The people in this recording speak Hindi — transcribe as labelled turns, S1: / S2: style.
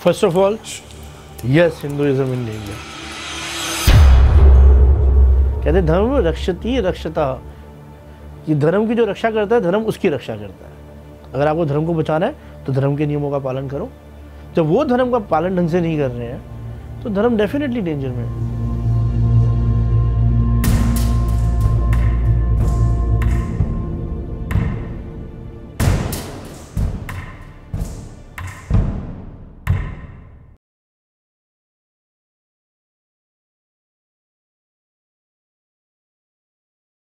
S1: First of all yes Hinduism in India कहते, धर्म रक्षती रक्षता। कि धर्म की जो रक्षा करता है, धर्म उसकी रक्षा करता है। अगर आपको धर्म को बचाना है तो धर्म के नियमों का पालन करो। जब वो धर्म का पालन ढंग से नहीं कर रहे हैं तो धर्म डेफिनेटली डेंजर में है।